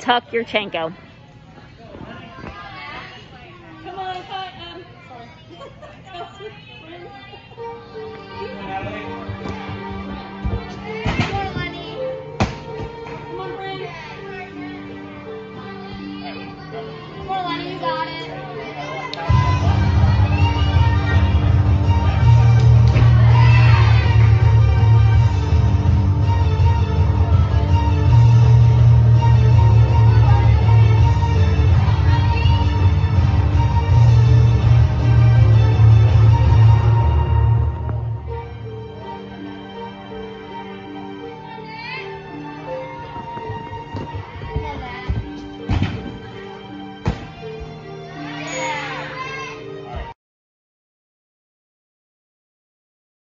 Tuck Yurchenko. Come on, um,